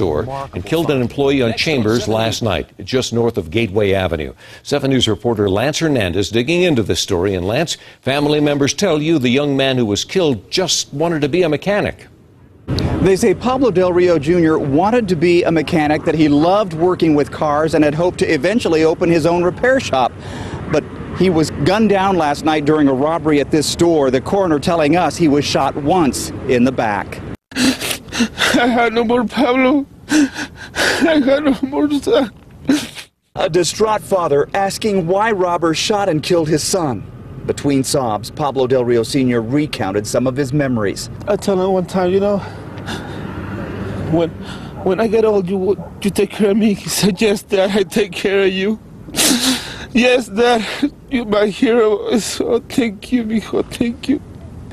and killed an employee on Chambers last night, just north of Gateway Avenue. 7 News reporter Lance Hernandez digging into this story. And Lance, family members tell you the young man who was killed just wanted to be a mechanic. They say Pablo Del Rio Jr. wanted to be a mechanic, that he loved working with cars and had hoped to eventually open his own repair shop. But he was gunned down last night during a robbery at this store. The coroner telling us he was shot once in the back. I had no more Pablo. I had no more son. A distraught father asking why robbers shot and killed his son. Between sobs, Pablo Del Rio Sr. recounted some of his memories. I told him one time, you know, when when I get old, you you take care of me. He said, yes, Dad, I take care of you. yes, Dad, you're my hero. So oh, thank you, mijo, thank you.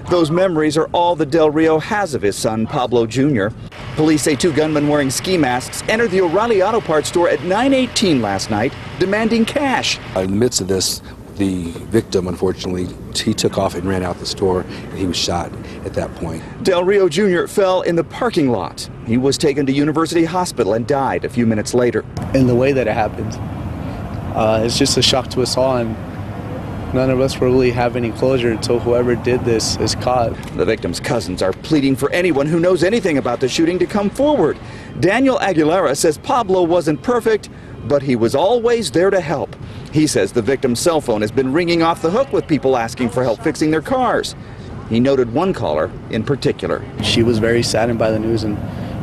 Those memories are all that Del Rio has of his son, Pablo Jr. Police say two gunmen wearing ski masks entered the O'Reilly Auto Parts store at 918 last night, demanding cash. In the midst of this, the victim, unfortunately, he took off and ran out the store, and he was shot at that point. Del Rio Jr. fell in the parking lot. He was taken to University Hospital and died a few minutes later. In the way that it happened, uh, it's just a shock to us all, and none of us will really have any closure until whoever did this is caught. The victim's cousins are pleading for anyone who knows anything about the shooting to come forward. Daniel Aguilera says Pablo wasn't perfect, but he was always there to help. He says the victim's cell phone has been ringing off the hook with people asking for help fixing their cars. He noted one caller in particular. She was very saddened by the news and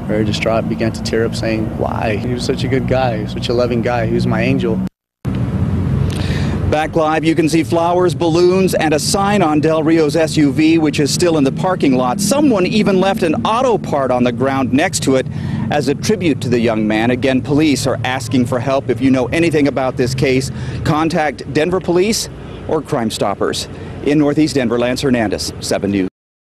very distraught, began to tear up saying, why? He was such a good guy, such a loving guy. He was my angel. Back live, you can see flowers, balloons, and a sign on Del Rio's SUV, which is still in the parking lot. Someone even left an auto part on the ground next to it as a tribute to the young man. Again, police are asking for help. If you know anything about this case, contact Denver Police or Crime Stoppers. In Northeast Denver, Lance Hernandez, 7 News.